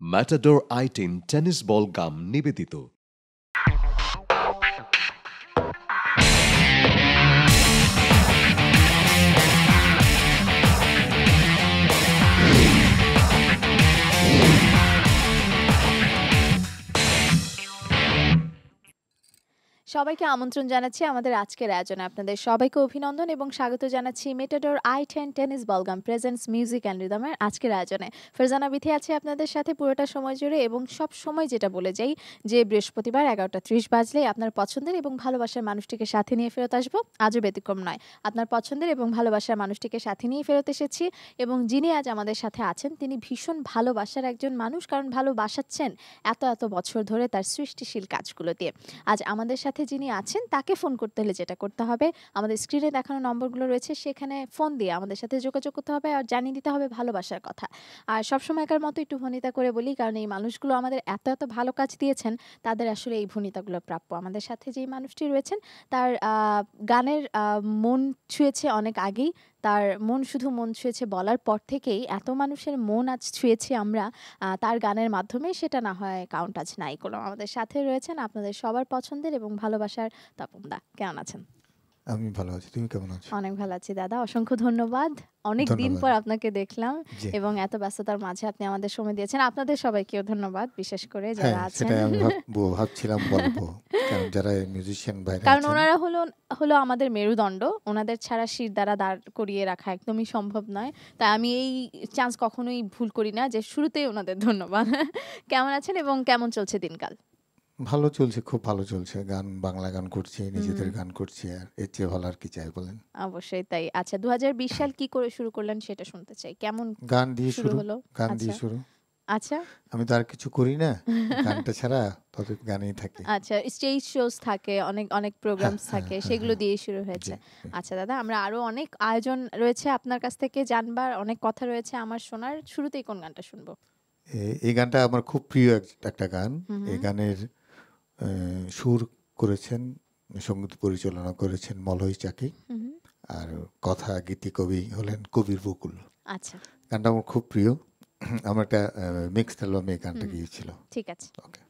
Matador আইটিন tennis ball গাম নিবেদিত সবাইকে আমন্ত্রণ জানাচ্ছি আমাদের আজকের আয়োজনে। আপনাদের সবাইকে অভিনন্দন এবং স্বাগত জানাচ্ছি Matador I ten tennis ball gum presents music and রিদমের আজকের আয়োজনে। ফেরজানা, বিথি আছে আপনাদের সাথে পুরোটা সময় জুড়ে এবং সব সময় যেটা বলে যাই যে বৃহস্পতিবার এগারোটা ত্রিশ বাজলেই আপনার পছন্দের এবং ভালোবাসার মানুষটিকে সাথে নিয়ে ফেরত আসব। আজও ব্যতিক্রম নয়, আপনার পছন্দের এবং ভালোবাসার মানুষটিকে সাথে নিয়ে ফেরত এসেছি এবং যিনি আজ আমাদের সাথে আছেন তিনি ভীষণ ভালোবাসার একজন মানুষ, কারণ ভালোবাসাচ্ছেন এত এত বছর ধরে তার সৃষ্টিশীল কাজগুলো দিয়ে। আজ আমাদের সাথে যিনি আছেন, তাকে ফোন করতে হলে যেটা করতে হবে, আমাদের স্ক্রিনে দেখানো নম্বরগুলো রয়েছে, সেখানে ফোন দিয়ে আমাদের সাথে যোগাযোগ করতে হবে আর জানিয়ে দিতে হবে ভালোবাসার কথা। আর সবসময়কার মতো একটু ভনিতা করে বলি, কারণ এই মানুষগুলো আমাদের এত এত ভালো কাজ দিয়েছেন, তাদের আসলে এই ভনিতাগুলো প্রাপ্য। আমাদের সাথে যেই মানুষটি রয়েছেন, তার গানের মন ছুঁয়েছে অনেক আগেই তার মন শুধু মন ছুঁয়েছে বলার পর থেকেই এত মানুষের মন আজ ছুঁয়েছি আমরা তার গানের মাধ্যমে সেটা না হয় কাউন্ট আজ নাই। করলাম আমাদের সাথে রয়েছেন আপনাদের সবার পছন্দের এবং ভালোবাসার তপন দা কেমন আছেন? আমি ভালো আছি তুমি কেমন আছো? অনেক ভালো আছি দাদা অসংখ্য ধন্যবাদ। অনেক দিন পর আপনাকে দেখলাম এবং এত ব্যস্ততার মাঝে আপনি আমাদের সময় দিয়েছেন। আপনাদের সবাইকেও ধন্যবাদ বিশেষ করে যারা হ্যাঁ আছেন। আমি ভাবছিলাম বলব। কারণ যারা মিউজিশিয়ান কারণ ওনারা হলো হলো আমাদের মেরুদণ্ড। ওনাদের ছাড়া শির দ্বারা দাঁড় করিয়ে রাখা একদমই সম্ভব নয়। তাই আমি এই চান্স কখনোই ভুল করি না যে শুরুতেই ওনাদের ধন্যবাদ। কেমন আছেন এবং কেমন চলছে দিনকাল? ভালো চলছে খুব ভালো চলছে। গান বাংলা গান করছি নিজেদের গান করছি আর এর চেয়ে ভালো আর কি চাই বলেন? অবশ্যই তাই। আচ্ছা দু হাজার বিশ সাল কি করে শুরু করলেন সেটা শুনতে চাই। কেমন গান দিয়ে শুরু হলো? গান দিয়ে আচ্ছা। শুরু। আচ্ছা। আমি তো আর কিছু করি না গানটা ছাড়া তত গানেই থাকি। আচ্ছা স্টেজ শোজ থাকে অনেক অনেক প্রোগ্রামস হ্যাঁ, থাকে হ্যাঁ, সেগুলো হ্যাঁ। দিয়ে শুরু হয়েছে। আচ্ছা দাদা আমরা আরও অনেক আয়োজন রয়েছে আপনার কাছ থেকে জানবার অনেক কথা রয়েছে আমার শোনার। শুরুতেই কোন গানটা শুনব? এই গানটা আমার খুব প্রিয় একটা গান। এই গানের সুর করেছেন সংগীত পরিচালনা করেছেন মলয় চাকি। আর কথা গীতি কবি হলেন কবির বকুল। আচ্ছা। গানটা আমার খুব প্রিয়। আমার একটা মিক্স অ্যালবামে এই গানটা গিয়েছিল। ঠিক আছে। ওকে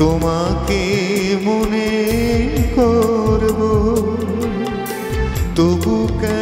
তোমাকে মনে করব। তবু কেন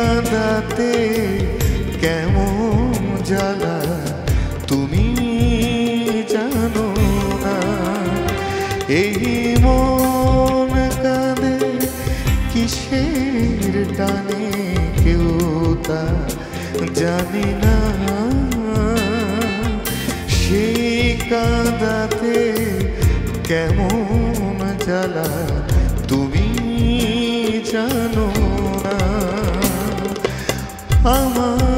কাঁদাতে কেমন জ্বালা? তুমি জানো না। এই মন কাঁদে কিসের টানে কেউ তা জানি না। সেই কাঁদাতে কেমন জ্বালা? তুমি জানো আমায়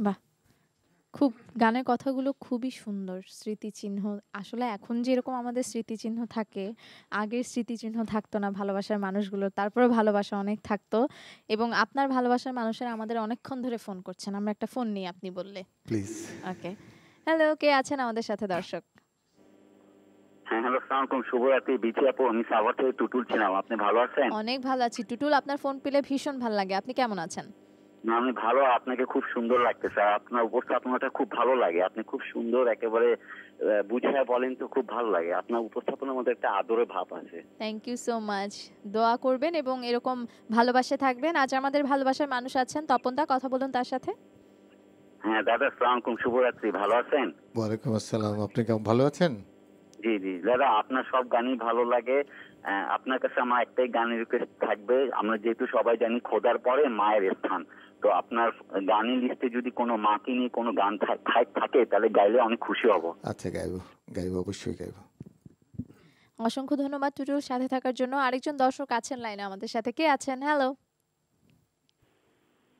বাহ। খুব গানের কথাগুলো খুবই সুন্দর স্মৃতিচিহ্ন। আসলে এখন যেরকম আমাদের স্মৃতিচিহ্ন থাকে আগের স্মৃতিচিহ্ন থাকতো না ভালোবাসার মানুষগুলোর তারপরে ভালোবাসা অনেক থাকতো। এবং আপনার ভালোবাসার মানুষেরা আমাদের অনেকক্ষণ ধরে ফোন করছেন। আমরা একটা ফোন নিই আপনি বললে। Please okay. হ্যালো কে আছেন আমাদের সাথে দর্শক? হ্যাঁ হ্যালো সালাম আলাইকুম। শুভরাত্রি বিচি আপু। আমি সাভার থেকে টুটুল ছিলাম। আপনি ভালো আছেন? অনেক ভালো আছি। টুটুল আপনার ফোন পেলে ভীষণ ভালো লাগে। আপনি কেমন আছেন? না, আমি ভালো আপনাকে খুব সুন্দর লাগতেছে। আর আপনার উপস্থাপনাটা খুব ভালো লাগে। আপনি খুব সুন্দর একেবারে বুঝায় বলেন তো খুব ভালো লাগে। আপনার উপস্থাপনার মধ্যে একটা আদরের ভাব আছে। থ্যাংক ইউ সো মাচ দোয়া করবেন এবং এরকম ভালোবাসে থাকবেন। আজ আমাদের ভালোবাসার মানুষ আছেন তপনদা কথা বলুন তার সাথে। হ্যাঁ দাদা সালাম আলাইকুম শুভরাত্রি। ভালো আছেন? ওয়ালাইকুম আসসালাম। আপনি কেমন ভালো আছেন? জি জি। দাদা আপনার সব গানই ভালো লাগে। আপনার কাছে আমার একটাই গানের রিকোয়েস্ট থাকবে। আমরা যেহেতু সবাই জানি খোদার পরে মায়ের স্থান। তো আপনার গানের লিস্টে যদি কোনো মাকে নিয়ে কোনো গান থাক- তাহলে গাইলে অনেক খুশি হব। আচ্ছা গাইবো গাইবো অবশ্যই গাইবো। অসংখ্য ধন্যবাদ টুটুর সাথে থাকার জন্য। আরেকজন দর্শক আছেন লাইনে আমাদের সাথে। কে আছেন? হ্যালো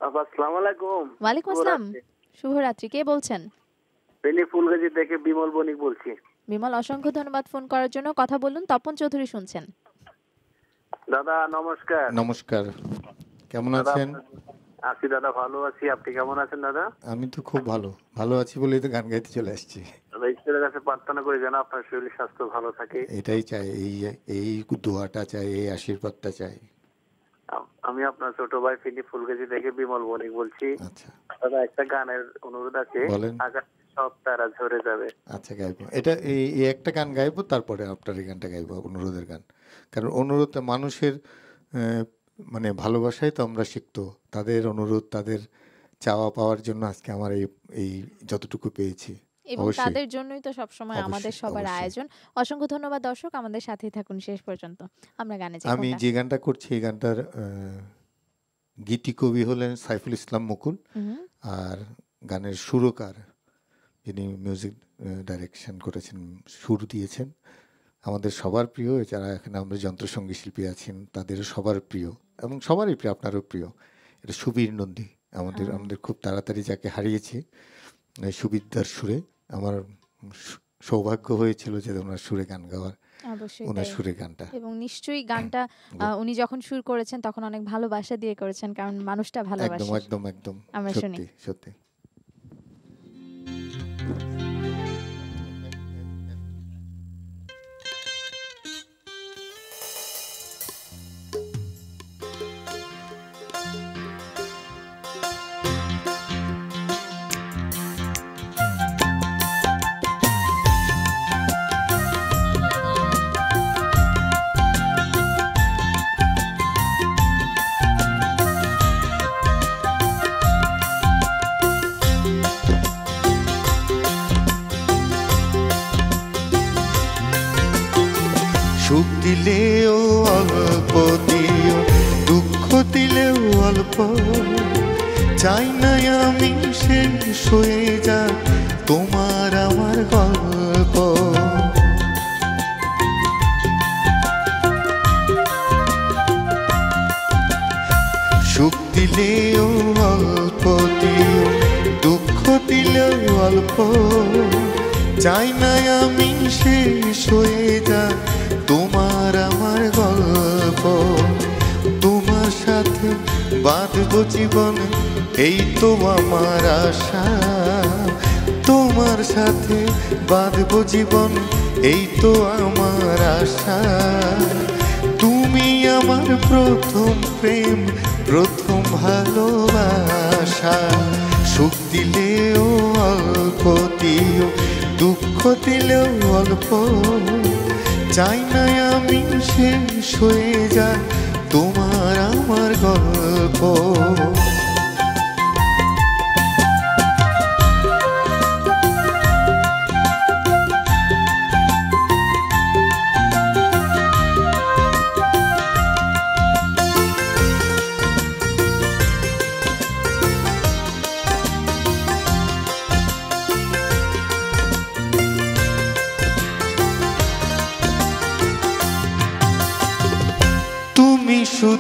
আসসালামু আলাইকুম। ওয়ালাইকুম আসসালাম। শুভরাত্রি। কে বলছেন? বেনি ফুলগাজি থেকে বিমল বণিক বলছি। বিমল অসংখ্য ধন্যবাদ ফোন করার জন্য। কথা বলুন তপন চৌধুরী শুনছেন। দাদা নমস্কার। নমস্কার। কেমন আছেন? আছি দাদা ভালো আছি। আপনি কেমন আছেন দাদা? আমি তো খুব ভালো। ভালো আছি বলেই তো গান গাইতে চলে আসছি। ঈশ্বরের কাছে প্রার্থনা করি যেন আপনার শরীর স্বাস্থ্য ভালো থাকে। এটাই চাই এই এই দোয়াটা চাই এই আশীর্বাদটা চাই। আমি আপনার ছোট ভাই ফিনি থেকে বিমল বণিক বলছি। আচ্ছা। দাদা একটা গানের অনুরোধ আছে। সব তারা ঝরে যাবে। আচ্ছা গাইবো। এটা এই একটা গান গাইবো তারপরে আপনার এই গানটা গাইবো অনুরোধের গান। কারণ অনুরোধ মানুষের মানে ভালোবাসায় তো আমরা শিখত। তাদের অনুরোধ তাদের চাওয়া পাওয়ার জন্য আজকে আমার এই এই যতটুকু পেয়েছি। এবং তাদের জন্যই তো সবসময় আমাদের সবার আয়োজন। অসংখ্য ধন্যবাদ দর্শক আমাদের সাথেই থাকুন শেষ পর্যন্ত। আমরা গানে আমি যে গানটা করছি এই গানটার গীতি কবি হলেন সাইফুল ইসলাম মুকুল আর গানের সুরকার যিনি মিউজিক ডাইরেকশন করেছেন সুর দিয়েছেন। আমাদের সবার প্রিয় যারা এখানে আমরা যন্ত্রসঙ্গী শিল্পী আছেন তাদেরও সবার প্রিয় এবং সবারই প্রিয় আপনারও প্রিয়। এটা সুবীর নন্দী আমাদের আমাদের খুব তাড়াতাড়ি যাকে হারিয়েছি সুবিদ্যার সুরে। আমার সৌভাগ্য হয়েছিল যে ওনার সুরে গান গাওয়ার ওনার সুরে গানটা। এবং নিশ্চয়ই গানটা উনি যখন সুর করেছেন তখন অনেক ভালোবাসা দিয়ে করেছেন কারণ মানুষটা একদম ভালোবাসে। একদম একদম আমরা শুনি। সত্যি সত্যি।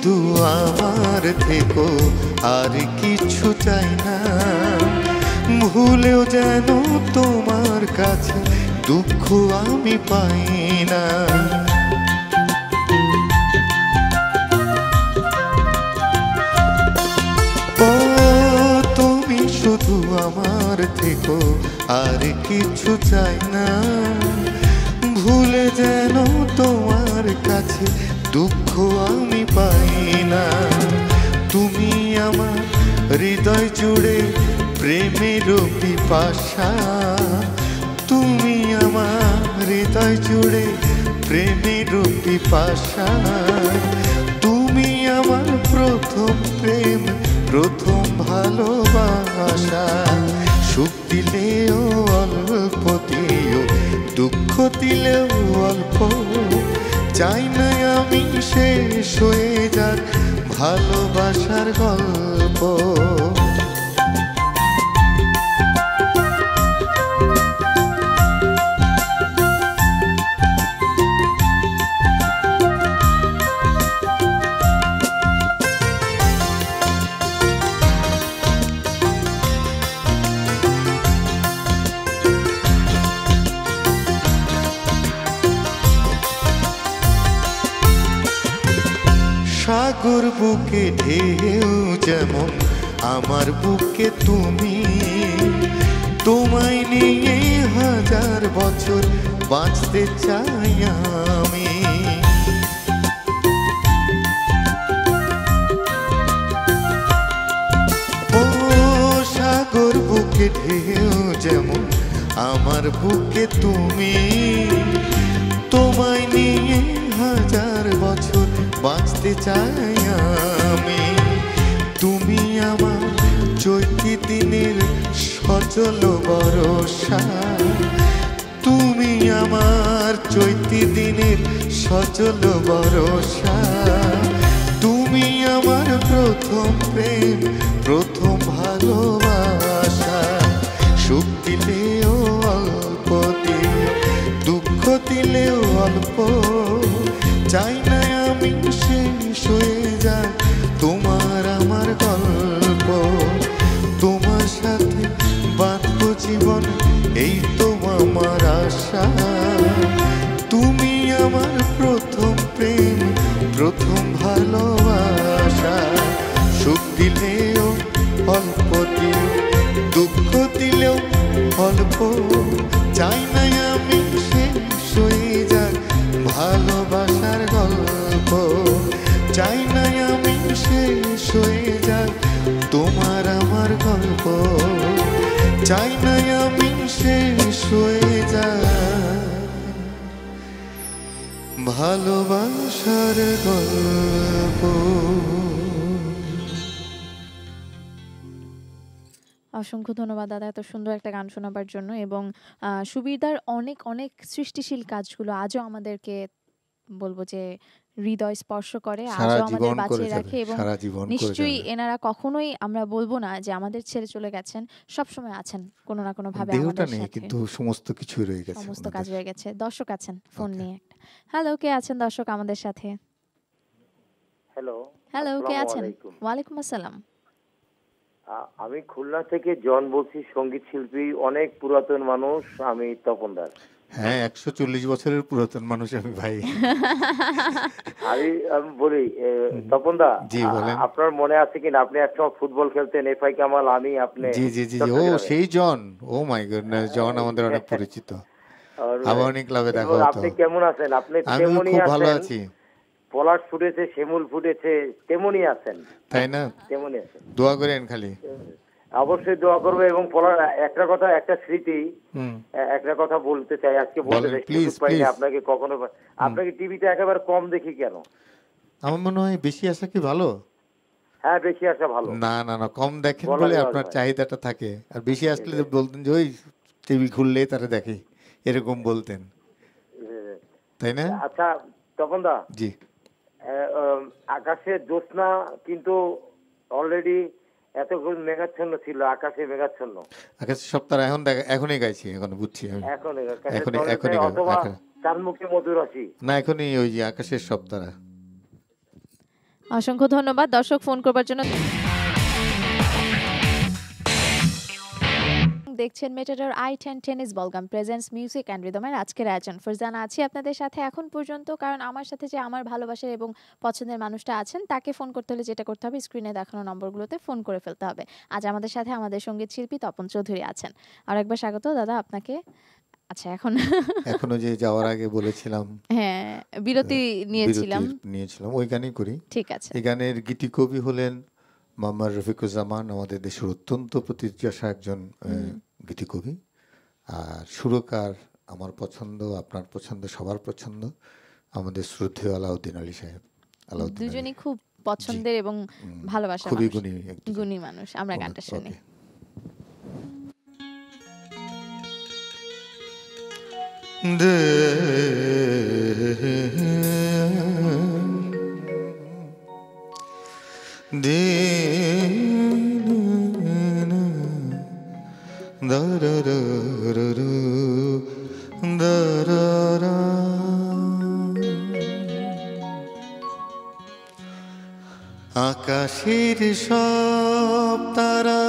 শুধু আমার থেকো, আর কিছু চাই না। ভুলেও যেন তোমার কাছে দুঃখ আমি পাই না। তুমি শুধু আমার থেকো, আর কিছু চাই না। ভুলে যেন তোমার দুঃখ আমি পাই না। তুমি আমার হৃদয় জুড়ে প্রেমের পিপাসা। তুমি আমার হৃদয় জুড়ে প্রেমের পিপাসা। তুমি আমার প্রথম প্রেম, প্রথম ভালোবাসা। সুখ দিলেও অল্প দিও, দুঃখ দিলেও অল্প। চাই না আমি শেষ হয়ে যাক ভালোবাসার গল্প। বাঁচতে চাই আমি। ও সাগর বুকে ঢেউ যেমন আমার বুকে তুমি, তোমায় নিয়ে হাজার বছর বাঁচতে চাই আমি। তুমি আমার চৈতি দিনের সচল ভরসা তুমি আমার চৈতি দিনের সচল ভরসা। তুমি আমার প্রথম প্রেম, প্রথম ভালোবাসা। সুখ দিলেও অল্প দিন, দুঃখ দিলেও অল্প। চাই না আমি ভালোবাসা। সুখ দিলেও অল্প দিন দুঃখ দিলেও অল্প। চাই না আমি শেষ হয়ে যাক ভালোবাসার গল্প। চাই না আমি শেষ হয়ে যাক তোমার আমার গল্প। চাই না আমি শেষ হয়ে যাক ভালোবাসার গল্প। অসংখ্য ধন্যবাদ দাদা এত সুন্দর একটা গান শোনাবার জন্য এবং সুবিধার অনেক অনেক সৃষ্টিশীল কাজগুলো আজও আমাদেরকে বলব যে হৃদয় স্পর্শ করে আজও আমাদের বাঁচিয়ে রাখে এবং নিশ্চয়ই এনারা কখনোই আমরা বলব না যে আমাদের ছেড়ে চলে গেছেন সব সময় আছেন কোনো না কোনো ভাবে আমাদের সাথে। কিন্তু সমস্ত কিছু রয়ে গেছে সমস্ত কাজ হয়ে গেছে দর্শক আছেন ফোন নিয়ে। হ্যালো কে আছেন দর্শক আমাদের সাথে? হ্যালো হ্যালো কে আছেন? আলাইকুম। ওয়ালাইকুম আসসালাম। আমি খুলনা থেকে জন বলছি সংগীত শিল্পী অনেক পুরাতন মানুষ আমি তপন দাস হ্যাঁ একশো চল্লিশ বছরের পুরাতন মানুষ আমি ভাই। আমি আমি বলি তপন দা জি, বলেন। আপনার মনে আছে কিনা? আপনি একসময় ফুটবল খেলতেন এফআই কামাল আমি আপনি জি জি জি ও সেই জন। ও মাই গডনেস জন আমাদের অনেক পরিচিত। আবাহনী ক্লাবে দেখা হতো। আপনি কেমন আছেন? আপনি তেমনই খুব ভালো আছি। পলাশ ফুটেছে শিমুল ফুটেছে তেমনই আছেন। তাই না? তেমনই আছেন। দোয়া করেন খালি। অবশ্যই দোয়া করবে এবং পলাশ একটা কথা একটা স্মৃতি একটা কথা বলতে চাই আজকে বলতে চাই আপনাকে কখনো আপনাকে টিভিতে একেবারে কম দেখি কেন? আমার মনে হয় বেশি আসা কি ভালো? হ্যাঁ বেশি আসা ভালো। না না না কম দেখেন বলা আপনার চাহিদাটা থাকে। আর বেশি আসলে বলতেন যে ওই টিভি খুললে তারা দেখে। এরকম বলতেন। তাই না? আচ্ছা তপন দা জি আকাশে জ্যোৎস্না কিন্তু অলরেডি এতক্ষণ মেঘাচ্ছন্ন ছিল আকাশে মেঘাচ্ছন্ন। আকাশের সপ্তাহ এখন এখনই গাইছি এখন বুঝছি আমি। এখন এখনই- এখনই গান, অথবা এখন। চানমুখী না এখনই ওই যে আকাশের সপ্তাহ অসংখ্য ধন্যবাদ দর্শক ফোন করবার জন্য। দেখছেন Matador I ten tennis ball gum presents music and রিদমের আজকের আয়োজন। ফরজানা আছি আপনাদের সাথে এখন পর্যন্ত কারণ আমার সাথে যে আমার ভালোবাসার এবং পছন্দের মানুষটা আছেন তাকে ফোন করতে হলে যেটা করতে হবে স্ক্রিনে দেখানো নম্বরগুলোতে ফোন করে ফেলতে হবে। আজ আমাদের সাথে আমাদের সংগীত শিল্পী তপন চৌধুরী আছেন। আর একবার স্বাগত দাদা আপনাকে। আচ্ছা এখন এখনও যে যাওয়ার আগে বলেছিলাম হ্যাঁ বিরতি নিয়েছিলাম। নিয়েছিলাম ওই গানই করি। ঠিক আছে। এই গানের গীতি কবি হলেন মাম্মার রফিকুজ্জামান আমাদের দেশের অত্যন্ত প্রতিষ্ঠা একজন গীতিকবি আর সুরকার আমার পছন্দ আপনার পছন্দ সবার পছন্দ আমাদের শ্রদ্ধেয় আলাউদ্দিন আলী সাহেব। দুজনই খুব পছন্দের এবং ভালোবাসা খুবই গুণী গুণী মানুষ আমরা গানটা শুনি। দে দে আকাশের সব তারা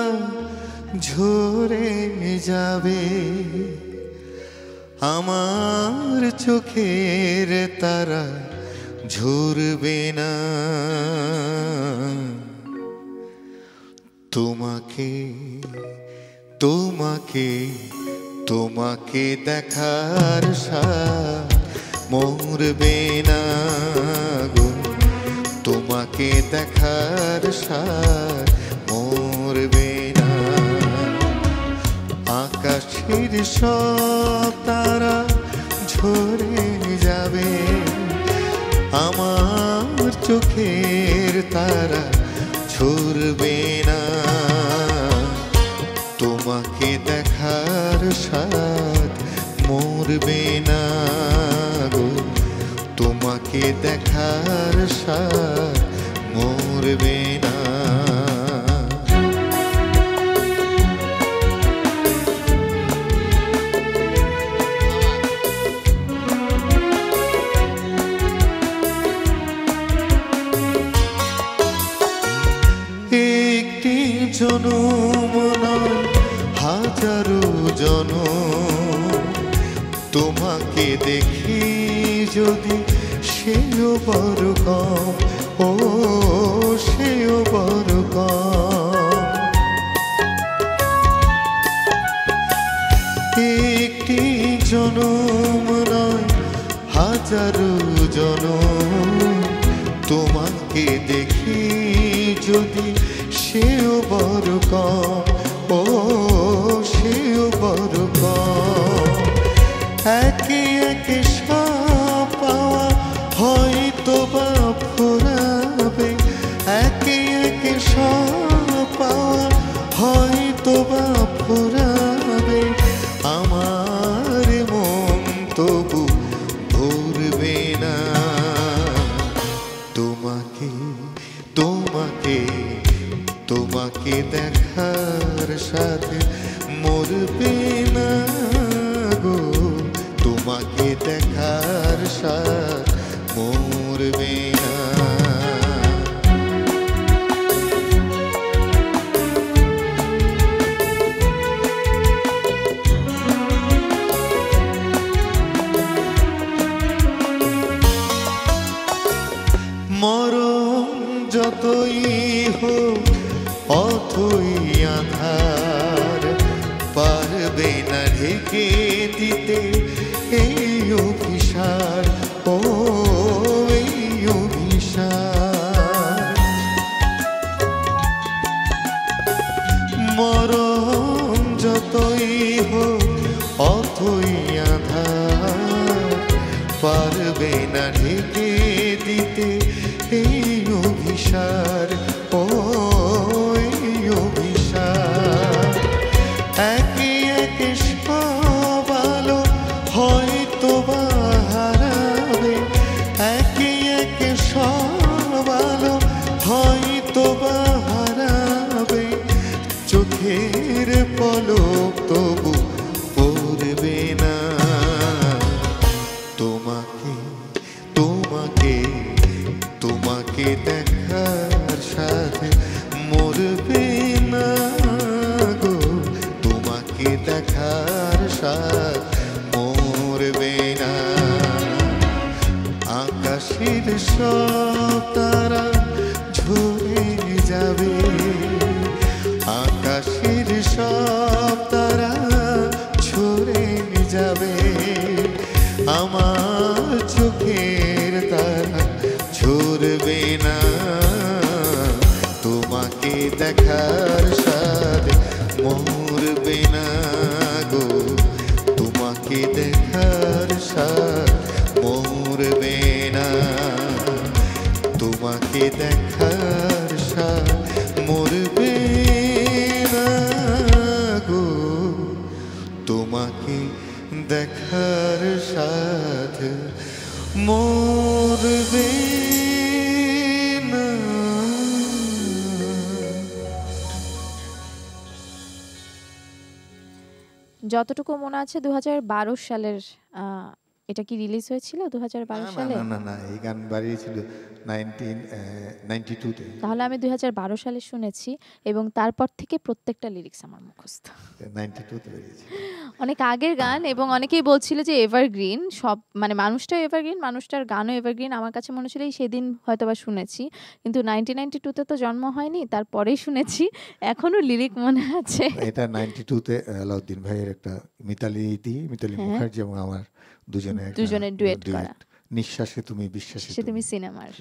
ঝরে যাবে আমার চোখের তারা ঝরবে না তোমাকে তোমাকে তোমাকে দেখার মরবে না গো। তোমাকে দেখার সার মরবে না আকাশের সব তারা ঝরে যাবে, আমার চোখের তারা ঝরবে সাথ মরবে না গো। তোমাকে দেখার সাথ মরবে না তোমাকে দেখি যদি সেও বড় কম, ও সেও বড় কম। একটি জনম নয়, হাজার জনম। তোমাকে দেখি যদি সেও বড় কম, ও মনে আছে দু হাজার বারো সালের এটা কি রিলিজ হয়েছিল দু হাজার বারো সালে? না না না এই গান বাড়িয়েছিল নাইনটিন নাইনটি টুতে তাহলে আমি দুই সালে শুনেছি এবং তারপর থেকে প্রত্যেকটা লিরিক্স আমার মুখস্থ। নাইনটি টুতে বেরিয়েছিল অনেক আগের গান এবং অনেকেই বলছিল যে এভারগ্রিন সব মানে মানুষটাও এভারগ্রিন মানুষটার গানও এভারগ্রিন আমার কাছে মনে ছিল এই সেদিন হয়তো বা শুনেছি কিন্তু নাইনটিন নাইনটি টুতে তো জন্ম হয়নি তারপরেই শুনেছি এখনও লিরিক মনে আছে। এটা নাইনটি টুতে আলাউদ্দিন ভাইয়ের একটা মিতালি দি মিতালি হ্যাঁ। মুখার্জি এবং আমার দুজনে duet duet। করা। নিঃশ্বাসে তুমি বিশ্বাসে সে তুমি। সিনেমার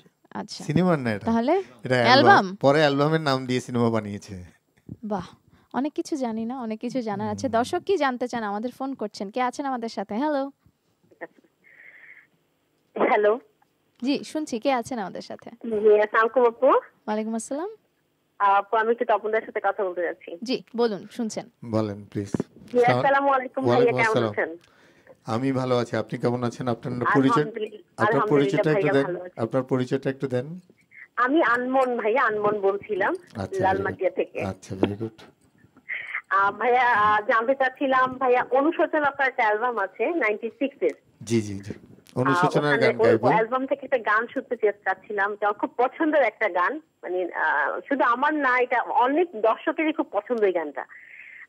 আচ্ছা। সিনেমার না এটা। তাহলে এটা অ্যালবাম? পরে অ্যালবামের নাম দিয়ে সিনেমা বানিয়েছে। বাহ অনেক কিছু জানি না অনেক কিছু জানার আছে। দর্শক কি জানতে চান আমাদের ফোন করছেন। কে আছেন আমাদের সাথে? হ্যালো হ্যালো জি শুনছি। কে আছেন আমাদের সাথে? আপু। ওয়ালাইকুম আসসালাম। আপু আমি একটু তপনদার সাথে কথা বলতে যাচ্ছি। জি বলুন শুনছেন। বলেন প্লিজ জি আসসালামু আলাইকুম ভাইয়া কেমন আছেন? আমি ভালো আছি। আপনি কেমন আছেন? আপনার পরিচয় আপনার পরিচয়টা একটু দেন। আপনার পরিচয়টা একটু দেন। আমি আনমন ভাইয়া আনমন বলছিলাম আচ্ছা লালমাটিয়া থেকে। আচ্ছা ভেরি গুড ভাইয়া জানতে চাচ্ছিলাম ভাইয়া অনুশোচন আপনার একটা অ্যালবাম আছে নাইনটি সিক্স এর জি জি জি। অনুশোচনার গান গাইবো অ্যালবাম থেকে একটা গান শুনতে চাচ্ছিলাম যা খুব পছন্দের একটা গান। মানে শুধু আমার না এটা অনেক দর্শকেরই খুব পছন্দ এই গানটা।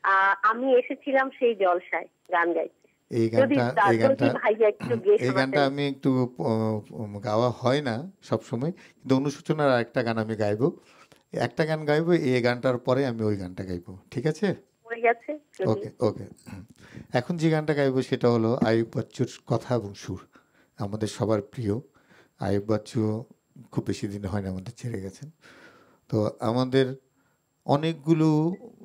আহ, আমি এসেছিলাম সেই জলসায় গান গাইতে। এই গানটা এই গানটা একটু এই গানটা আমি একটু গাওয়া হয় না সব সময় কিন্তু অনুশোচনার আরেকটা গান আমি গাইবো। একটা গান গাইবো এই গানটার পরে আমি ওই গানটা গাইবো ঠিক আছে? ওকে ওকে। এখন যে গানটা গাইবো সেটা হলো আয়ুব বাচ্চুর কথা এবং সুর আমাদের সবার প্রিয়। আয়ুব বাচ্চু খুব বেশি দিন হয় না আমাদের ছেড়ে গেছেন। তো আমাদের অনেকগুলো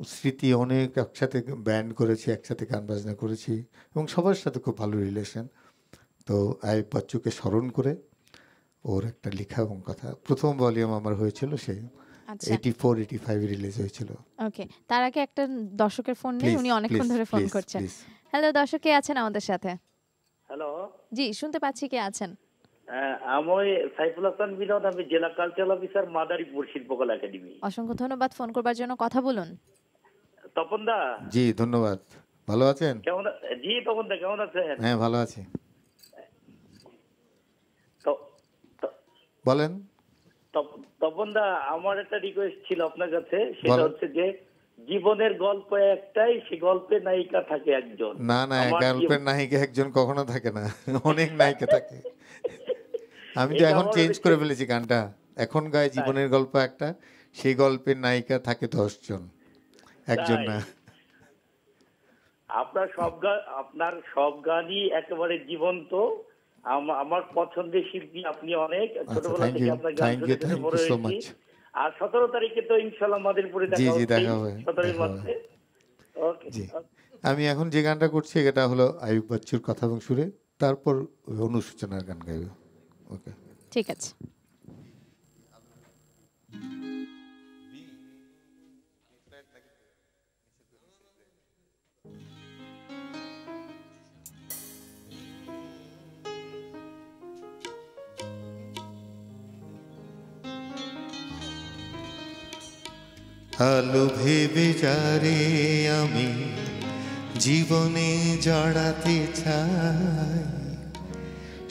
স্মৃতি অনেক একসাথে ব্যান্ড করেছি একসাথে গান বাজনা করেছি এবং সবার সাথে খুব ভালো রিলেশন তো আয়ুব বাচ্চুকে স্মরণ করে ওর একটা লেখা এবং কথা প্রথম ভলিউম আমার হয়েছিল সেই আচ্ছা। Eighty four eighty five release হয়েছিল। ওকে তার আগে একটা দর্শকের ফোন নেই Please, উনি অনেকক্ষণ ধরে ফোন করছেন। হ্যালো দর্শক কে আছেন আমাদের সাথে? হ্যালো জি শুনতে পাচ্ছি কে আছেন। আমি সাইফুল হাসান বিনোদ আমি জেলা কালচারাল অফিসার মাদারীপুর শিল্পকলা একাডেমি অসংখ্য ধন্যবাদ ফোন করবার জন্য। কথা বলুন। তপন দা। জি ধন্যবাদ। ভালো আছেন? কেমন জি তপন দা কেমন আছেন? হ্যাঁ ভালো আছি। বলেন। তপন দা আমার একটা রিকোয়েস্ট ছিল আপনার কাছে। সেটা হচ্ছে যে জীবনের গল্প একটাই সে গল্পে নায়িকা থাকে একজন। না না আমার গল্পের নায়িকা একজন কখনো থাকে না। অনেক নায়িকা থাকে। আমি তো এখন চেঞ্জ করে ফেলেছি গানটা। এখন গায়ে জীবনের গল্প একটা সেই গল্পের নায়িকা থাকে দশজন। একজন না। আপনার সব গান আপনার সব গানই একেবারে জীবন্ত। আমার পছন্দের শিল্পী আপনি অনেক। ছোটবেলা থেকে আপনার গান শুনে বড় হয়েছি। আর সতেরো তারিখে তো ইনশাল্লাহ মাদারীপুরে দেখা জি, হচ্ছে দেখা হবে, সতেরোই দেখা ওকে আমি এখন যে গানটা করছি এটা হলো আয়ুব বাচ্চুর কথা এবং সুরে তারপর অনুসূচনার গান গাইব। ওকে ঠিক আছে। আলো ভেবে যারে আমি জীবনে জড়াতে চাই।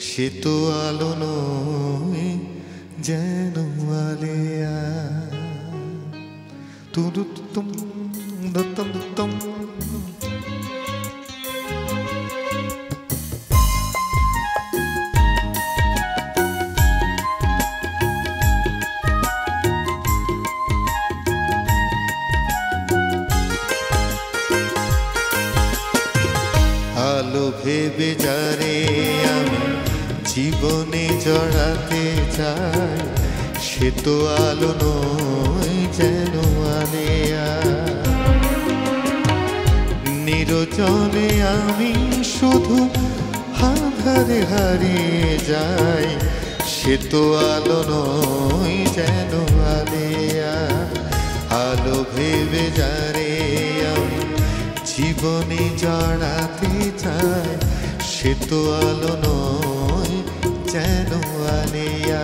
সে তো আলো নয় যেন আলেয়া। তুদু তুম দত্তম জীবনে জড়াতে চাই সে তো আলো নয় যেন আলেয়া নিরজনে আমি শুধু হাধারে হারিয়ে যাই, সে তো আলো নয় যেন আলেয়া আলো ভেবে যারে আমি জীবনে জড়াতে চায় সে তো আলো নয় যেন আলিয়া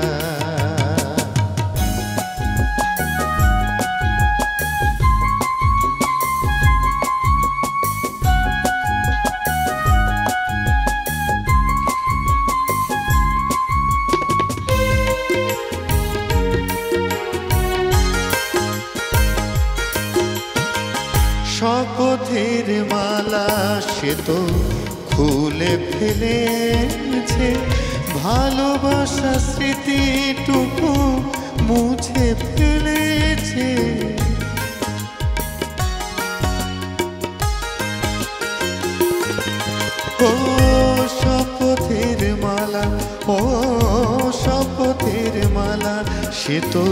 শপথের মালা সে তো খুলে ফেলেছে। ভালোবাসা স্মৃতিটুকু মুছে ফেলেছে। ও শপথের মালা, ও শপথের মালা, সে তো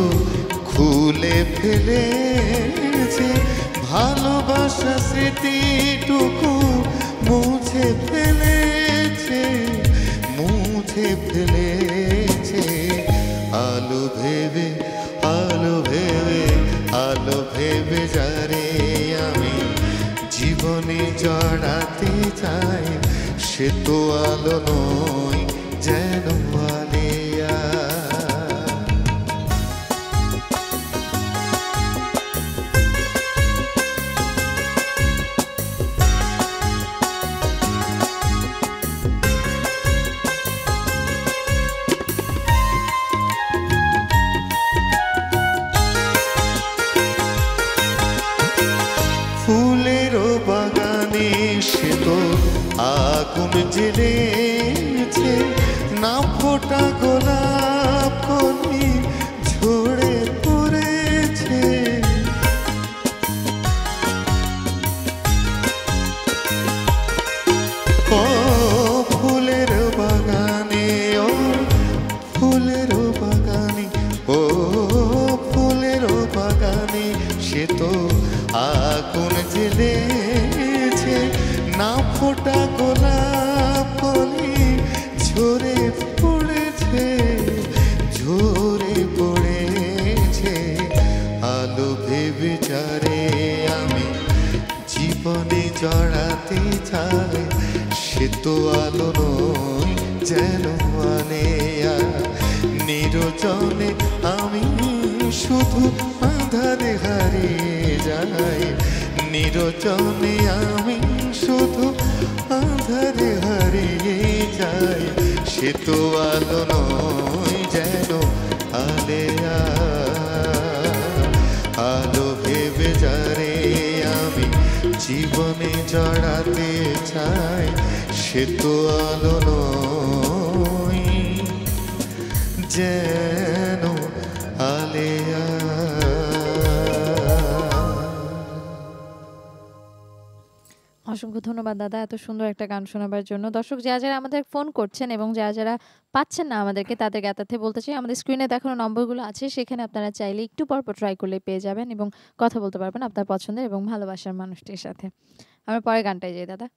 খুলে ফেলেছে। ভালোবাসা স্মৃতিটুকু মুছে ফেলেছে মুছে ফেলেছে। আলো ভেবে আলো ভেবে আলো ভেবে যারে আমি জীবনে জড়াতে চাই, সে তো আলো নয় যেন জ্বেলেছে না ফোটা গোলাপ কলি, ঝরে পড়েছে ঝরে পড়েছে। আলো ভেবে যারে আমি জীবনে জড়াতে চাই, সে তো আলো যেন আলেয়া নিরজনে আমি শুধু আধারে হারিয়ে যাই নিরজনে আমি শুধু আধারে হারিয়ে যাই, সে তো আলো নয় যেন আলেয়া। আলো ভেবে যারে আমি জীবনে জড়াতে চাই, সে তো আলো নয় যেন অসংখ্য ধন্যবাদ দাদা। এত সুন্দর একটা গান শোনাবার জন্য। দর্শক যারা যারা আমাদের ফোন করছেন এবং যারা যারা পাচ্ছেন না আমাদেরকে তাদের জ্ঞাতার্থে বলতে চাই আমাদের স্ক্রিনে দেখানো নম্বরগুলো আছে সেখানে আপনারা চাইলে একটু পর পর ট্রাই করলে পেয়ে যাবেন এবং কথা বলতে পারবেন আপনার পছন্দের এবং ভালোবাসার মানুষটির সাথে। আমরা পরে গানটাই যাই দাদা।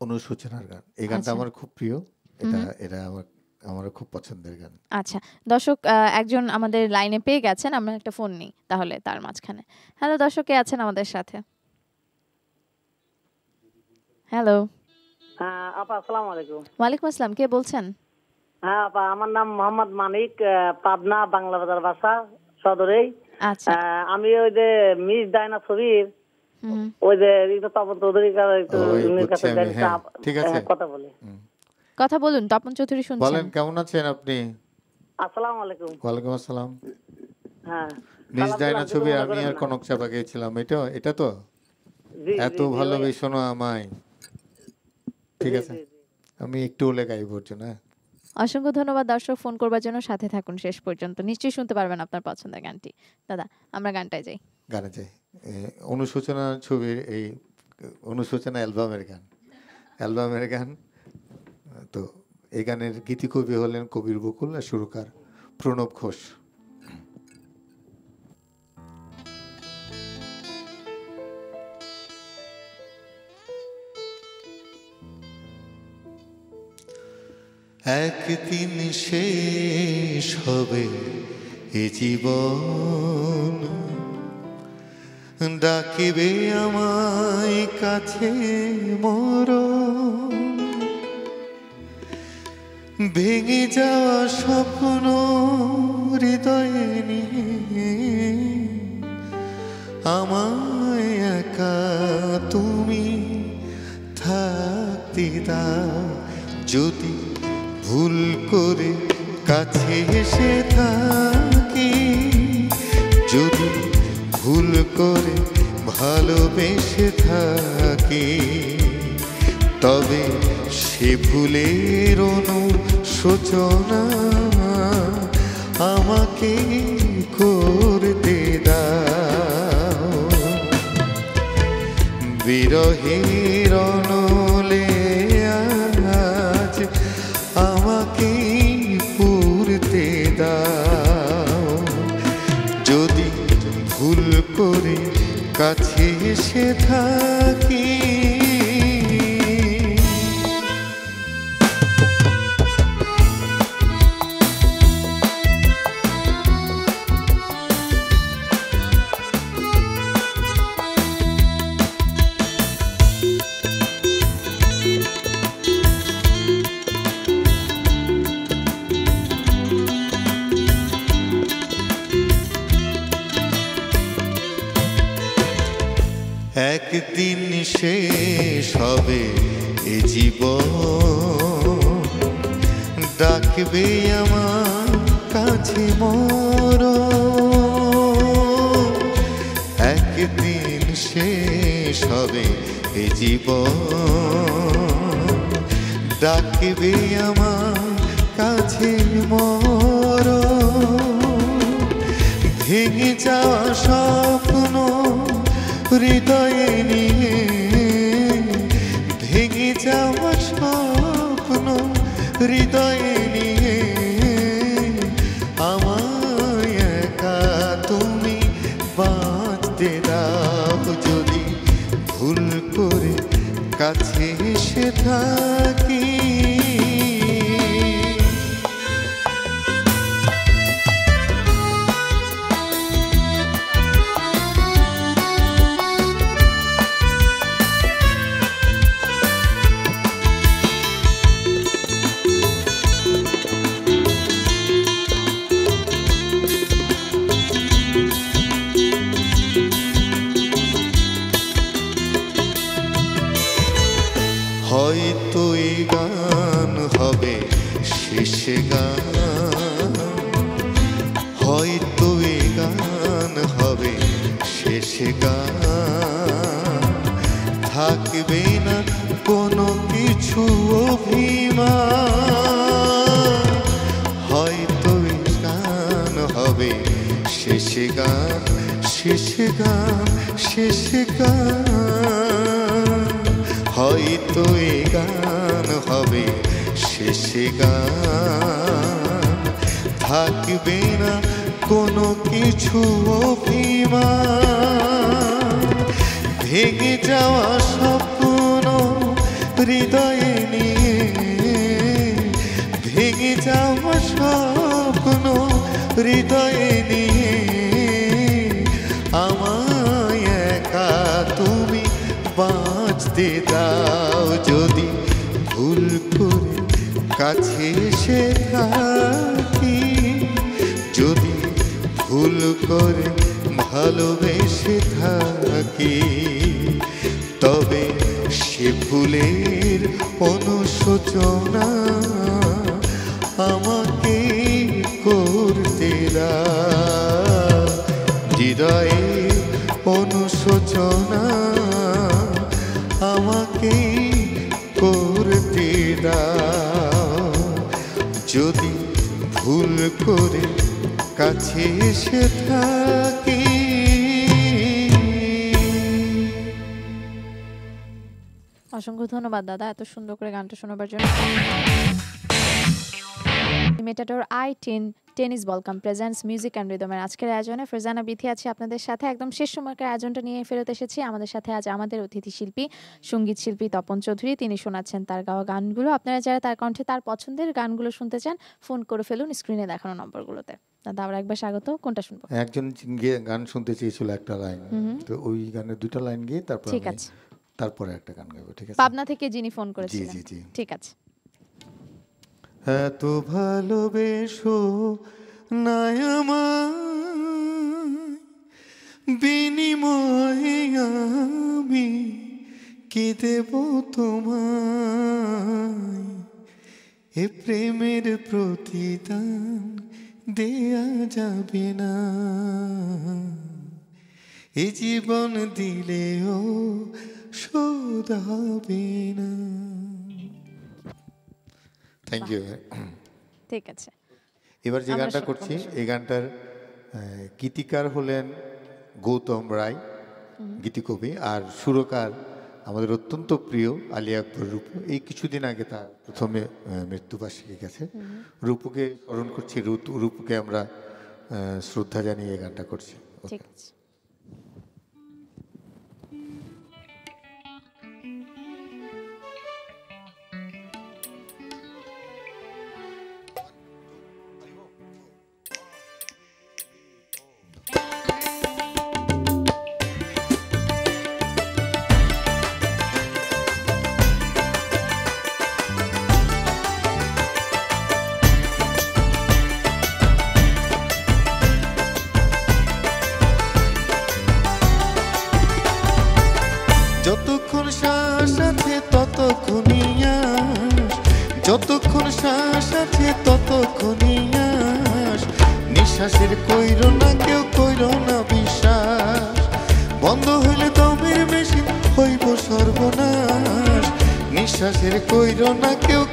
অনুসূচনার গান। এই গানটা আচ্ছা। আমার খুব প্রিয়। এটা এটা আমার আমার খুব পছন্দের গান। আচ্ছা। দর্শক একজন আমাদের লাইনে পেয়ে গেছেন আমরা একটা ফোন নিই তাহলে তার মাঝখানে। হ্যালো দর্শক কে আছেন আমাদের সাথে? হ্যালো হ্যাঁ আপা আসসালামু আলাইকুম। ওয়ালাইকুম আসসালাম কে বলছেন? হ্যাঁ আপা আমার নাম মোহাম্মদ মানিক পাবনা বাংলা বাজার বাসা সদরেই। আচ্ছা। আমি ওই যে মিস ডায়না ছবির ওই যে তপন কাছে হ্যাঁ, ঠিক আছে। হ্যাঁ, কথা বলি। কথা বলুন তপন চৌধুরী শুনছেন। বলেন কেমন আছেন আপনি? আসসালামু আলাইকুম। ওয়ালাইকুম আসসালাম। হ্যাঁ সালাম ডায়না ছবি আমি আর কনক চাপা গিয়েছিলাম এটা এটা তো? এত ভালোবেসো না আমায়। ঠিক আছে। আমি একটু হলে গাইব জন্য হ্যাঁ। অসংখ্য ধন্যবাদ দর্শক ফোন করবার জন্য। সাথে থাকুন শেষ পর্যন্ত। নিশ্চয়ই শুনতে পারবেন আপনার পছন্দের গানটি। দাদা আমরা গানটায় যাই। গানে যাই। অনুশোচনা ছবির এই অনুশোচনা অ্যালবামের গান। অ্যালবামের গান তো এই গানের গীতিকবি হলেন কবির বকুল আর সুরকার প্রণব ঘোষ। একদিন শেষ হবে এ জীবন। ডাকিবে আমায় কাছে মোর ভেঙে যাওয়া স্বপ্ন হৃদয়ে নিয়ে আমায় একা তুমি থাকতে দাও। যদি ভুল করে কাছে এসে থাকি। যদি ভুল করে ভালোবেসে থাকি, তবে সে ভুলের অনুশোচনা আমাকে করতে দাও। বিরহের কাছে এসে থাকি। ডাকবে আমার কাছে মর একদিন শেষ হবে এ জীবন। ডাকবে আমার কাছে মর ভেঙে যাওয়া স্বপ্ন হৃদয়ে নিয়ে। হৃদয়ে এসে যাওয়া স্বপ্ন হৃদয়ে নিয়ে ভেঙে যাওয়া স্বপ্ন হৃদয়ে নিয়ে আমায় একা তুমি বাঁচতে দাও যদি ভুল করে কাছে এসে থাকি। যদি ভুল করে ভালোবেসে থাকি। তবে সে ভুলের অনুশোচনা আমাকে করতে হৃদয়ে অনুশোচনা আমাকে করতে যদি ভুল করে কাছে এসে থাকি অসংখ্য ধন্যবাদ দাদা এত সুন্দর করে গানটা শোনাবার জন্য। Matador I ten tennis ball gum presents music and রিদমের আজকের আয়োজনে ফেরজানা বিথি আছে আপনাদের সাথে। একদম শেষ সময়কার আয়োজনটা নিয়ে ফেরত এসেছি। আমাদের সাথে আজ আমাদের অতিথি শিল্পী সংগীত শিল্পী তপন চৌধুরী। তিনি শোনাচ্ছেন তার গাওয়া গানগুলো। আপনারা যারা তার কণ্ঠে তার পছন্দের গানগুলো শুনতে চান ফোন করে ফেলুন স্ক্রিনে দেখানো নম্বরগুলোতে। দাদা আবার একবার স্বাগত। কোনটা শুনব? একজন গান শুনতে চেয়েছিল একটা লাইন। তো ওই গানের দুটো লাইন গিয়ে তারপর ঠিক আছে। তারপরে একটা গান গাইবো ঠিক আছে? পাবনা থেকে যিনি ফোন করেছিলেন। জি, জি। জি ঠিক আছে। এত ভালোবেসো নাই বিনিময়ে আমি কি দেব তোমায়? এ প্রেমের প্রতিদান দেয়া যাবে না। এ জীবন দিলেও না থ্যাংক ইউ ঠিক আছে। এবার যে গানটা করছি এই গানটার গীতিকার হলেন গৌতম রায় গীতিকবি আর সুরকার আমাদের অত্যন্ত প্রিয় আলী আকবর রূপু। এই কিছুদিন আগে তার প্রথমে মৃত্যুবার্ষিকী গেছে। রূপুকে স্মরণ করছি রূপ- রূপুকে আমরা শ্রদ্ধা জানিয়ে এই গানটা করছি। ঠিক আছে। কইর না কেউ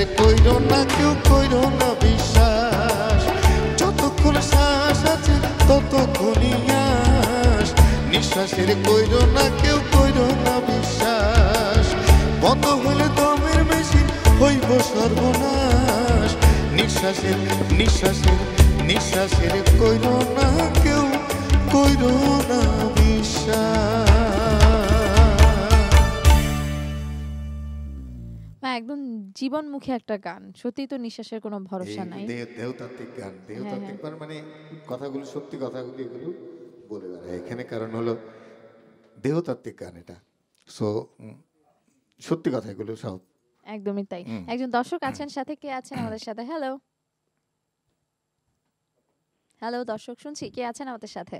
নিঃশ্বাসের কইর না কেউ, কইর না বিশ্বাস। যতক্ষণ শ্বাস আছে, ততক্ষণই আস। নিঃশ্বাসের কইর না কেউ, কইর না বিশ্বাস। বন্ধ হলে দমের মেশিন, হইব সর্বনাশ। নিঃশ্বাসের নিঃশ্বাসের নিঃশ্বাসের কইর না কেউ, কইর না বিশ্বাস। জীবনমুখী একটা গান। সত্যি তো নিঃশ্বাসের কোনো ভরসা নাই। দেহতাত্ত্বিক গান। দেহতাত্ত্বিক গান মানে কথাগুলো সত্যি কথাগুলো এগুলো বলে বেড়ায়। এখানে কারণ হলো দেহতাত্ত্বিক গান এটা। সো সত্যি কথা এগুলো সব। একদমই তাই। একজন দর্শক আছেন সাথে কে আছেন আমাদের সাথে? হ্যালো হ্যালো দর্শক শুনছি। কে আছেন আমাদের সাথে?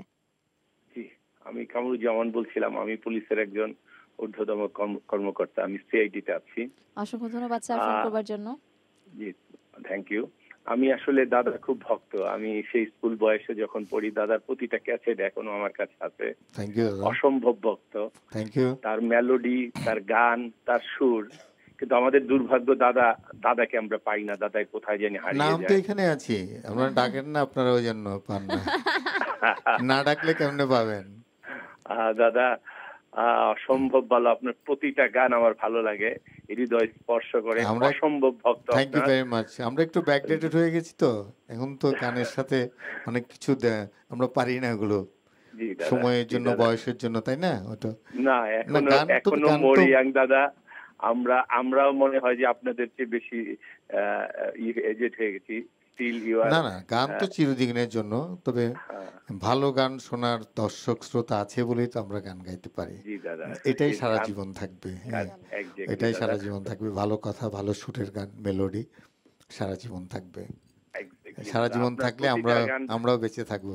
জি আমি কামরুজ্জামান বলছিলাম। আমি পুলিশের একজন ঊর্ধ্বতম কর্মকর্তা আমি সিআইডিতে আছি। অসংখ্য ধন্যবাদ স্যার ফোন করবার জন্য। জি থ্যাংক ইউ আমি আসলে দাদার খুব ভক্ত। আমি সেই স্কুল বয়সে যখন পড়ি দাদার প্রতিটা ক্যাসেট এখনও আমার কাছে আছে। অসম্ভব ভক্ত। তার মেলোডি তার গান তার সুর। কিন্তু আমাদের দুর্ভাগ্য দাদা দাদাকে আমরা পাই না। দাদাই কোথায় জানি হারিয়ে নাম তো এখানে আছি। আপনারা ডাকেন না আপনারা ওই জন্য পান না। না ডাকলে কেমনে পাবেন? আহ, দাদা অসম্ভব ভালো। আপনার প্রতিটা গান আমার ভালো লাগে। হৃদয় স্পর্শ করে। অসম্ভব ভক্ত থ্যাংক ইউ ভেরি মাচ আমরা একটু ব্যাকডেটেড হয়ে গেছি তো? এখন তো গানের সাথে অনেক কিছু আমরা পারি না এগুলো। সময়ের জন্য বয়সের জন্য তাই না? ওটা না এখনও এখনও মরিয়াং দাদা। আমরা আমরাও মনে হয় যে আপনাদের চেয়ে বেশি এজেড হয়ে গেছি। স্টিল ইউ আর না না গান তো চিরদিনের জন্য তবে ভালো গান শোনার দর্শক শ্রোতা আছে বলেই তো আমরা গান গাইতে পারি। এটাই সারা জীবন থাকবে হ্যাঁ। এটাই সারা জীবন থাকবে ভালো কথা ভালো সুরের গান মেলোডি সারা জীবন থাকবে। সারা জীবন থাকলে আমরা আমরাও বেঁচে থাকব।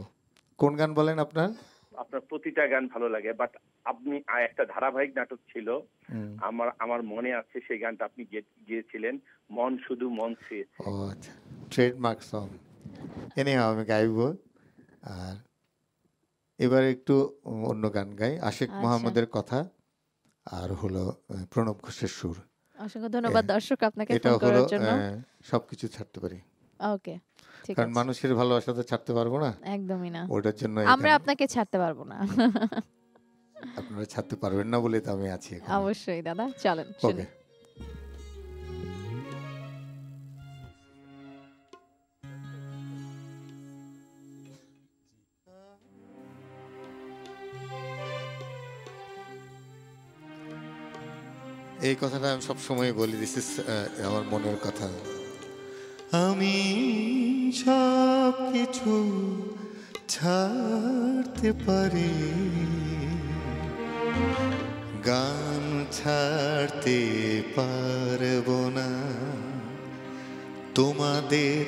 কোন গান বলেন আপনার? আপনার প্রতিটা গান ভালো লাগে বাট আপনি একটা ধারাবাহিক নাটক ছিল। আমার আমার মনে আছে সেই গানটা আপনি গিয়েছিলেন মন শুধু মন ও আচ্ছা। ট্রেডমার্ক সং এনে আমি গাইব। আর এবার একটু অন্য গান গাই। আশেক আচ্ছা। মোহাম্মদের কথা। আর হলো প্রণব ঘোষের সুর। অসংখ্য ধন্যবাদ দর্শক আপনাকে এটা হলো সবকিছু ছাড়তে পারি। ওকে কারণ মানুষের ভালোবাসা তো ছাড়তে পারব না। একদমই না। ওটার জন্য আমরা আপনাকে ছাড়তে পারব না। আপনারা ছাড়তে পারবেন না বলে তো আমি আছি অবশ্যই দাদা। চলেন ওকে। এই কথাটা আমি সব সময় বলি দিস ইস আমার মনের কথা। আমি সব কিছু ছাড়তে পারি, গান ছাড়তে পারব না, তোমাদের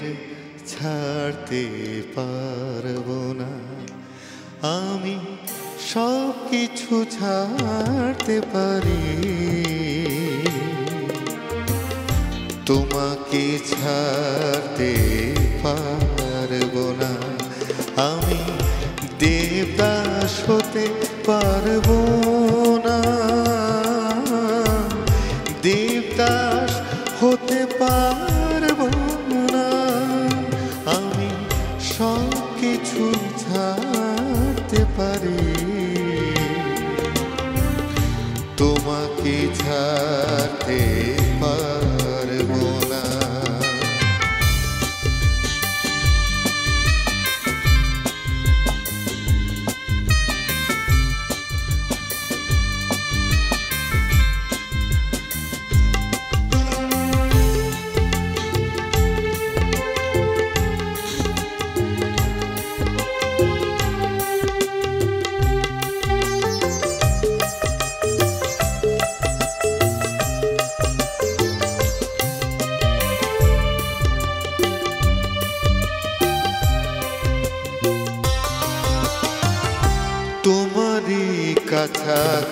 ছাড়তে পারব না। আমি সব কিছু ছাড়তে পারি। তোমাকে ছাড়তে পারব না। আমি দেবদাস হতে পারব না। দেবদাস হতে পারব না। আমি সব কিছু ছাড়তে পারি। তোমাকে ছাড়তে পারব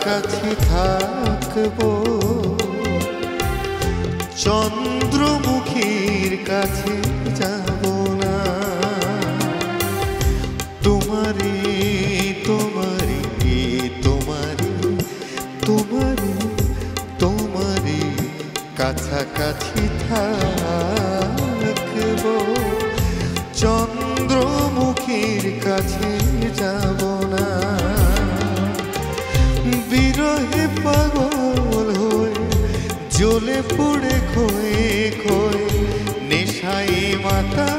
কাছাকাছি থাকব পড়ে খয়ে খয়ে নেশাই মাতা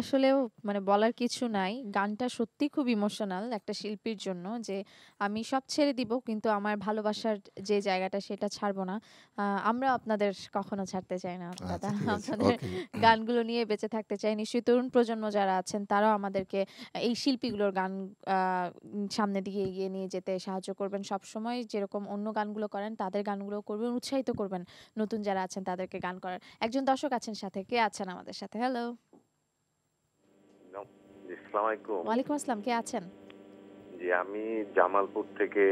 আসলেও মানে বলার কিছু নাই। গানটা সত্যি খুব ইমোশনাল একটা শিল্পীর জন্য যে আমি সব ছেড়ে দিব কিন্তু আমার ভালোবাসার যে জায়গাটা সেটা ছাড়বো না। আমরা আপনাদের কখনো ছাড়তে চাই না দাদা। আচ্ছা, আছে, আপনাদের গানগুলো নিয়ে বেঁচে থাকতে চাই। নিশ্চয়ই তরুণ প্রজন্ম যারা আছেন তারাও আমাদেরকে এই শিল্পীগুলোর গান আহ, উম, দিকে এগিয়ে নিয়ে যেতে সাহায্য করবেন। সব সময় যেরকম অন্য গানগুলো করেন তাদের গানগুলো করবেন উৎসাহিত করবেন। নতুন যারা আছেন তাদেরকে গান করার। একজন দর্শক আছেন সাথে কে আছেন আমাদের সাথে? হ্যালো আসসালামু আলাইকুম। ওয়ালাইকুম আসসালাম কে আছেন? জি আমি জামালপুর থেকে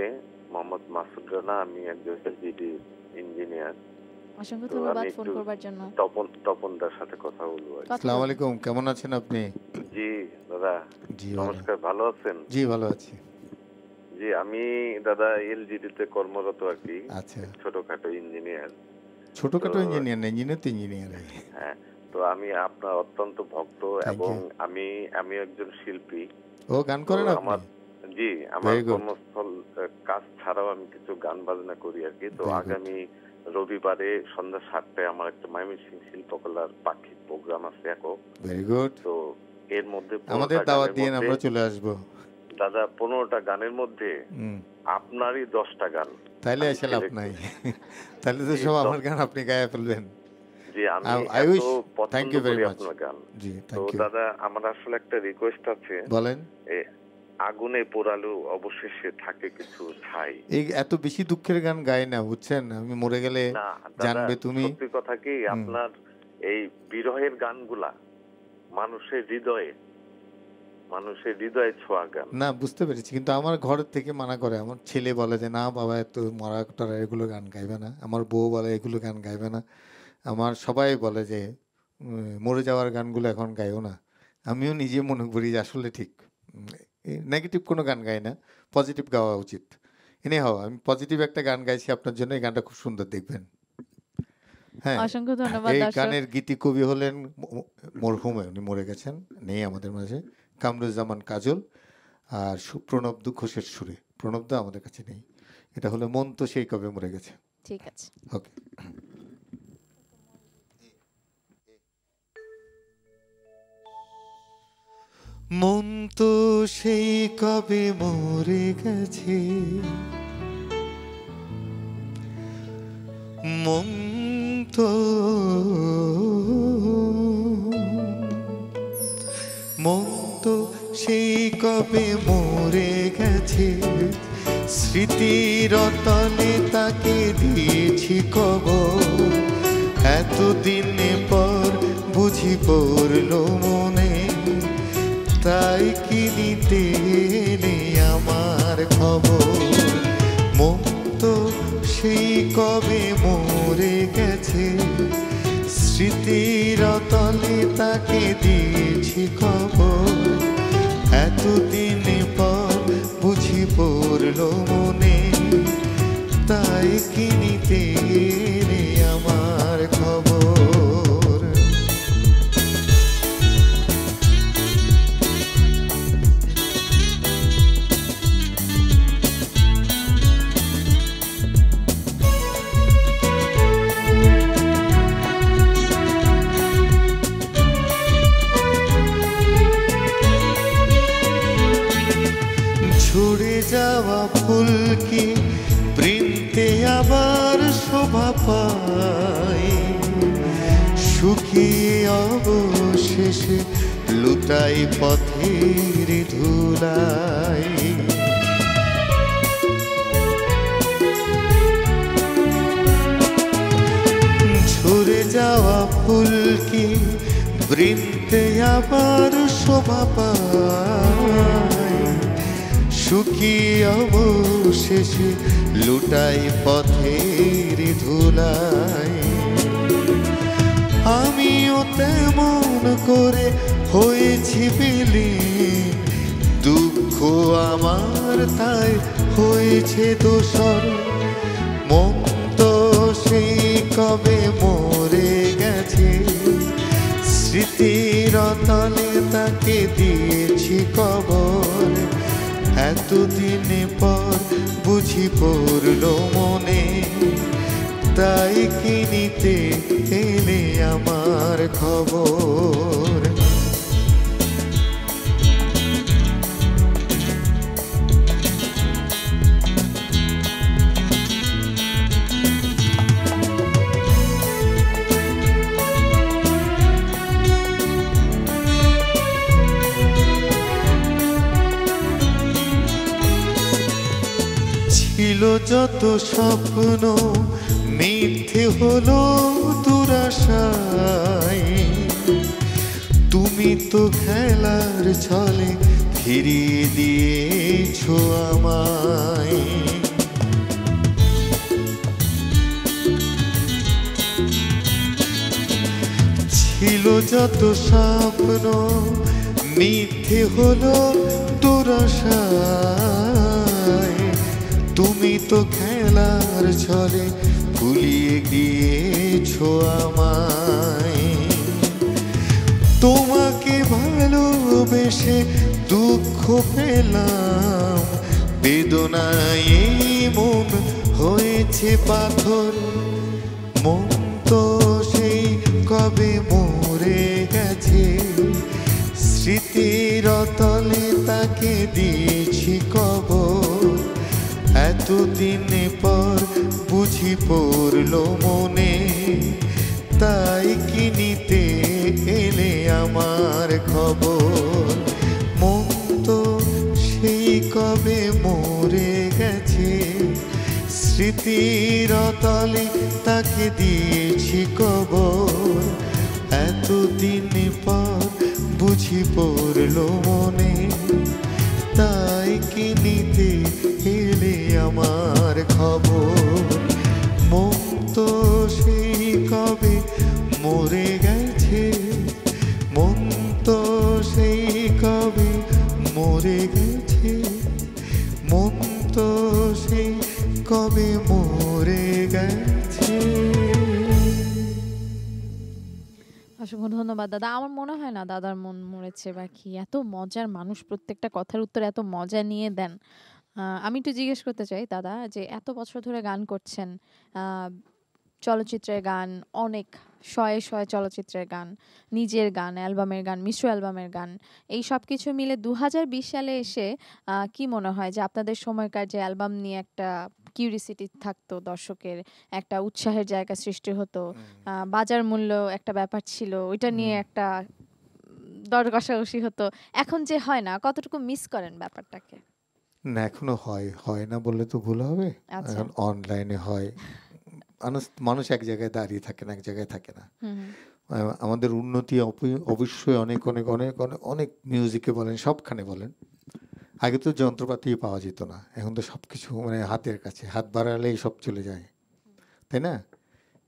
মোহাম্মদ মাসুদ রানা আমি একজন জিডি ইঞ্জিনিয়ার। অসংখ্য ধন্যবাদ ফোন করবার জন্য। তপন তপনদার সাথে কথা বলব আসসালামু আলাইকুম কেমন আছেন আপনি? জি দাদা জি নমস্কার ভালো আছেন? জি ভালো আছি। জি আমি দাদা এলজিডি তে কর্মরত আর কি। আচ্ছা। ছোটখাটো ইঞ্জিনিয়ার। ছোটখাটো ইঞ্জিনিয়ার না ইঞ্জিনিয়ার তো ইঞ্জিনিয়ার। হ্যাঁ তো আমি আপনার অত্যন্ত ভক্ত এবং আমি আমি একজন শিল্পী। ও গান করেন আমার জি আমার কর্মস্থল কাজ ছাড়াও আমি কিছু গান বাজনা করি আর কি। তো আগামী রবিবারে সন্ধ্যা সাতটায় আমার একটা ময়মনসিং শিল্পকলার পাক্ষিক প্রোগ্রাম আছে একক। ভেরি গুড তো এর মধ্যে আমাদের দাওয়াত দিন আমরা চলে আসব। দাদা পনেরোটা গানের মধ্যে আপনারই দশটা গান। তাইলে আমি এসে লাভ select নাই। করেছি। তাহলে তো সব আমার গান আপনি গায়ে ফেলবেন। জি আমি করি much. আপনার গান। জি থ্যাংক ইউ দাদা আমার আসলে একটা রিকোয়েস্ট আছে। বলেন। আগুনে পোড়ালো অবশেষে থাকে কিছু ছাই। এই এত বেশি দুঃখের গান গাই না বুঝছেন? আমি মরে গেলে জানবে তুমি। সত্যি কথা কি আপনার এই বিরহের গানগুলা মানুষের হৃদয়ে মানুষের হৃদয়ে ছোঁয়া গান। না বুঝতে পেরেছি। কিন্তু আমার ঘর থেকে মানা করে আমার ছেলে বলে যে না বাবা এত মরা টরা এগুলো গান গাইবে না। আমার বউ বলে এগুলো গান গাইবে না। আমার সবাই বলে যে মরে যাওয়ার গানগুলো এখন গাইও না। আমিও নিজে মনে করি যে আসলে ঠিক নেগেটিভ কোনো গান গাই না পজিটিভ গাওয়া উচিত। এনে হও আমি পজিটিভ একটা গান গাইছি আপনার জন্য এই গানটা খুব সুন্দর দেখবেন। হ্যাঁ অসংখ্য ধন্যবাদ এই গানের গীতি কবি হলেন মরহুমে উনি মরে গেছেন নেই আমাদের মাঝে কামরুজ্জামান কাজল আর প্রণব দু ঘোষের সুরে। প্রণব দা আমাদের কাছে নেই। এটা হলো মন তো সেই কবে মরে গেছে। ঠিক আছে। ওকে মন তো সেই কবে মরে গেছে। মন তো মন তো সেই কবে মরে গেছে। স্মৃতির তলে তাকে দিয়েছি কবর। এতদিন পর বুঝি পড়ল মনে তাই কি নিতে আমার খবর? মন তো সেই কবে মরে গেছে। স্মৃতির তলে তাকে দিয়েছি খবর। এতদিন পর বুঝি পড়ল মনে, তাই কিনিতে এলে অবশেষে লুটাই পথের ধুলাই। ঝরে যাওয়া ফুলকে বৃন্তে আবার শোভা পায়। শুকিয়ে অবশেষে লুটাই পথের ধুলাই। তেমন করে হয়েছি বিলি দুঃখ আমার তাই হয়েছে দোষর। মন তো সেই কবে মরে গেছে। স্মৃতির তলে তাকে দিয়েছি কবর। এতদিন পর বুঝি পড়ল মনে। তাই কিনিতে এলে আমার খবর। ছিল যত স্বপ্ন হলো দুরাশায়। তুমি তো খেলার ছলে ফিরিয়ে দিয়েছ আমায়। ছিল যত স্বপ্ন, মিথ্যে হলো দুরাশায়। তুমি তো খেলার ছলে ভুলিয়ে গিয়েছ আমায়। তোমাকে ভালোবেসে দুঃখ পেলাম। বেদনায় মন হয়েছে পাথর। মন তো সেই কবে মরে গেছে। স্মৃতির তলে তাকে দিয়েছি কব এতদিন পড়ল মনে, তাই কিনিতে এলে আমার খবর? মন তো সেই কবে মরে গেছে, স্মৃতির তলে তাকে দিয়েছি কবর। এতদিন পর বুঝি পড়ল মনে, তাই কিনিতে এলে আমার খবর? মরে গেছে। মন তো সেই কবে মরে গেছে। মন তো সেই কবে মরে গেছে। অসংখ্য ধন্যবাদ, দাদা। আমার মনে হয় না দাদার মন মরেছে বা কি। এত মজার মানুষ, প্রত্যেকটা কথার উত্তর এত মজা নিয়ে দেন। আমি একটু জিজ্ঞেস করতে চাই, দাদা, যে এত বছর ধরে গান করছেন চলচ্চিত্রের গান অনেক শয়ে শয়ে চলচ্চিত্রের গান নিজের গান অ্যালবামের গান মিশ্র অ্যালবামের গান এই সব কিছু মিলে দু সালে এসে কি মনে হয় যে আপনাদের সময়কার যে অ্যালবাম নিয়ে একটা কিউরিসিটি থাকতো দর্শকের একটা উৎসাহের জায়গা সৃষ্টি হতো বাজার মূল্য একটা ব্যাপার ছিল ওইটা নিয়ে একটা দর কষাকষি হতো এখন যে হয় না কতটুকু মিস করেন ব্যাপারটাকে? না এখনও হয় হয় না বললে তো ভুল হবে। আচ্ছা। এখন অনলাইনে হয়। মানুষ মানুষ এক জায়গায় দাঁড়িয়ে থাকে না এক জায়গায় থাকে না। আমাদের উন্নতি অবশ্যই অনেক অনেক অনেক অনেক অনেক মিউজিকে বলেন সবখানে বলেন। আগে তো যন্ত্রপাতি পাওয়া যেত না এখন তো সব কিছু মানে হাতের কাছে হাত বাড়ালেই সব চলে যায়। তাই না?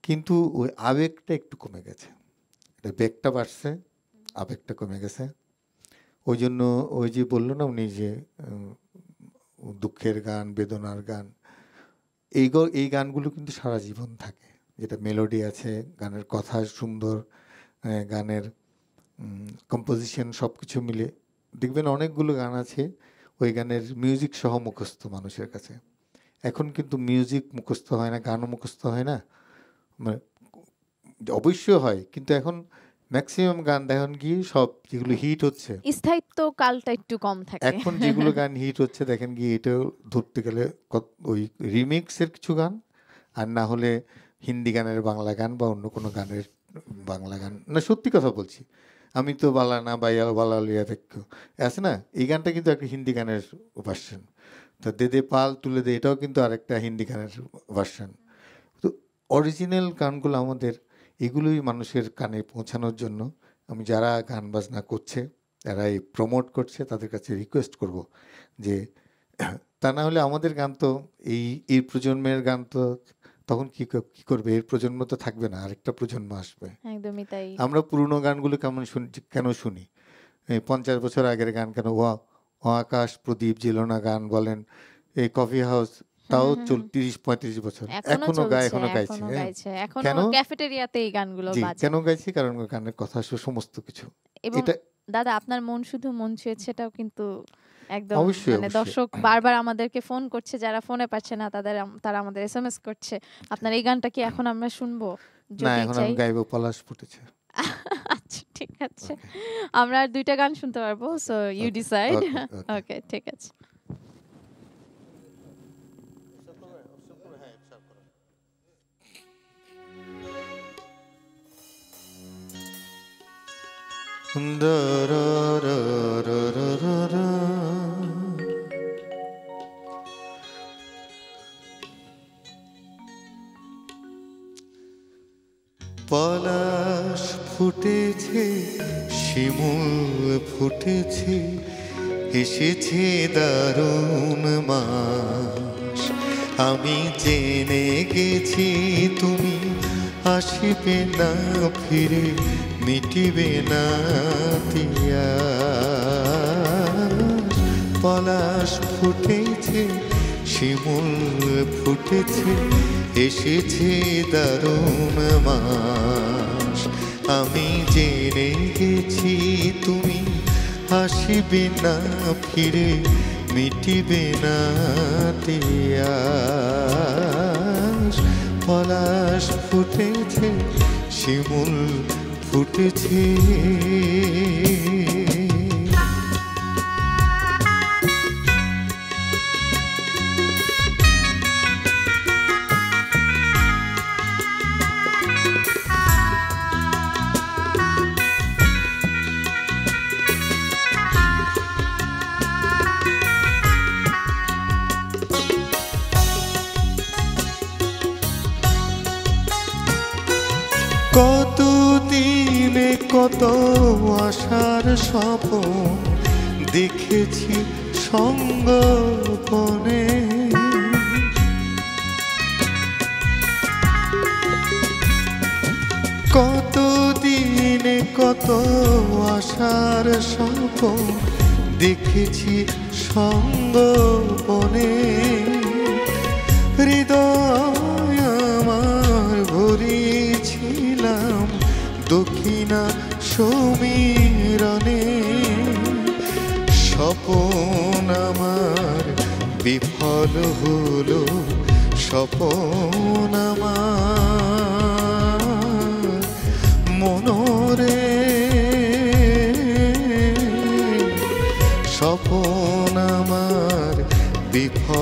কিন্তু ওই আবেগটা একটু কমে গেছে। এটা বেগটা বাড়ছে আবেগটা কমে গেছে। ওই জন্য ওই যে বলল না উনি যে দুঃখের গান বেদনার গান এই এই গানগুলো কিন্তু সারা জীবন থাকে। যেটা মেলোডি আছে, গানের কথা সুন্দর গানের কম্পোজিশন সব কিছু মিলে। দেখবেন অনেকগুলো গান আছে, ওই গানের মিউজিক সহ মুখস্থ মানুষের কাছে। এখন কিন্তু মিউজিক মুখস্থ হয় না, গানও মুখস্থ হয় না। মানে অবশ্যই হয়, কিন্তু এখন ম্যাক্সিমাম গান দেখেন কি সব যেগুলো হিট হচ্ছে। স্থায়িত্ব কালটা একটু কম থাকে। এখন যেগুলো গান হিট হচ্ছে দেখেন কি এটাও ধরতে গেলে ওই রিমিক্সের কিছু গান আর না হলে হিন্দি গানের বাংলা গান বা অন্য কোনো গানের বাংলা গান। না সত্যি কথা বলছি আমি তো বালা না বাইয়া বালা লিয়া দেখো আছে না? এই গানটা কিন্তু একটা হিন্দি গানের ভার্সন তো দে দে পাল তুলে দে এটাও কিন্তু আরেকটা হিন্দি গানের ভার্সন তো অরিজিনাল গানগুলো আমাদের এগুলোই মানুষের কানে পৌঁছানোর জন্য আমি যারা গান বাজনা করছে যারা এই প্রমোট করছে তাদের কাছে রিকোয়েস্ট করব যে তা না হলে আমাদের গান তো এই এই প্রজন্মের গান তো তখন কি ক- করবে? এর প্রজন্ম তো থাকবে না আরেকটা প্রজন্ম আসবে। একদমই তাই। আমরা পুরনো গানগুলো কেমন শুনি কেন শুনি? এই পঞ্চাশ বছর আগের গান কেন? ও ও আকাশ প্রদীপ জিলোনা গান বলেন এই কফি হাউস তাও হুম, হুম, চল হুম। তিরিশ পঁয়ত্রিশ বছর। এখনও এখনও গায় এখনও গাইছে হ্যাঁ। কেন? ক্যাফেটেরিয়াতে এই গানগুলো বাজে। কেন গাইছি? কারণ গানের কথা সমস্ত কিছু। এটা দাদা আপনার মন শুধু মন ছুঁয়েছে কিন্তু একদম মানে দর্শক বারবার আমাদেরকে ফোন করছে যারা ফোনে পাচ্ছে না তাদের তারা আমাদের এসএমএস করছে আপনার এই গানটা কি এখন আমরা শুনব? না এখন আমি গাইবো পলাশ ফুটেছে। আচ্ছা ঠিক আছে। আমরা আর দুইটা গান শুনতে পারব সো ইউ ডিসাইড. ওকে ঠিক আছে। পলাশ ফুটেছে শিমুল ফুটেছে এসেছে দারুণ মাস। আমি জেনে গেছি তুমি আসিবে না ফিরে মিটিবে না পলাশ ফুটেছে, শিমুল ফুটেছে, এসেছে দারুণ মাস। আমি জেনে গেছি, তুমি আসিবে না, ফিরে মিটিবে না পলাশ ফুটেছে, শিমুল ফুটেছে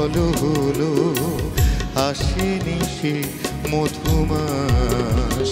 বিফল হলো আসেনি সে মধুমাস।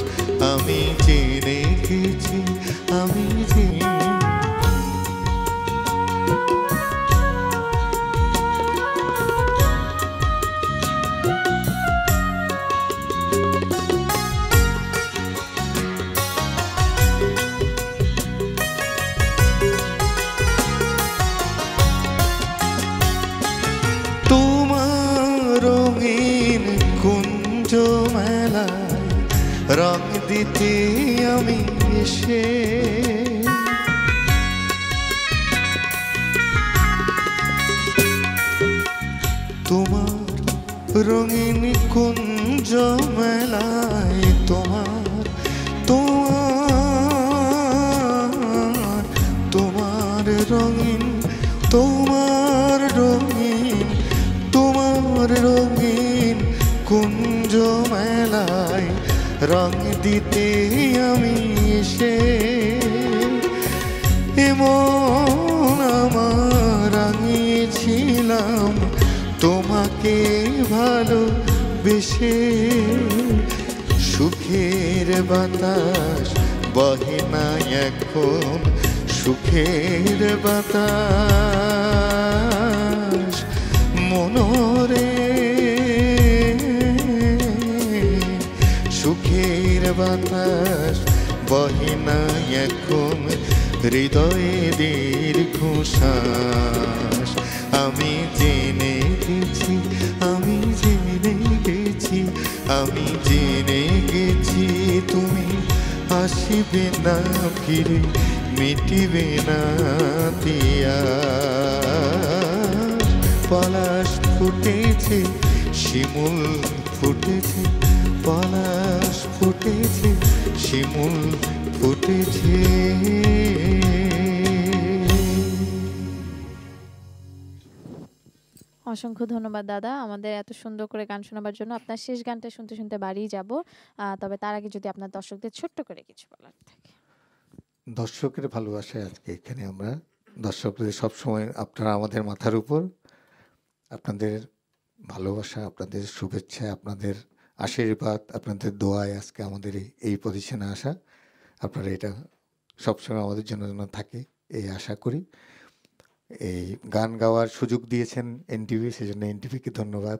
অসংখ্য ধন্যবাদ, দাদা। আমাদের এত সুন্দর করে গান শোনাবার জন্য আপনার শেষ গানটা শুনতে শুনতে বাড়িয়ে যাব। তবে তার আগে যদি আপনার দর্শকদের ছোট্ট করে কিছু বলার থাকে। দর্শকের ভালোবাসায় আজকে এখানে আমরা, দর্শকদের সবসময় আপনারা আমাদের মাথার উপর, আপনাদের ভালোবাসা, আপনাদের শুভেচ্ছা, আপনাদের আশীর্বাদ, আপনাদের দোয়ায় আজকে আমাদের এই- পজিশনে আসা। আপনারা এটা সবসময় আমাদের জন্য যেন থাকে এই আশা করি। এই গান গাওয়ার সুযোগ দিয়েছেন এনটিভি সেজন্য এনটিভিকে ধন্যবাদ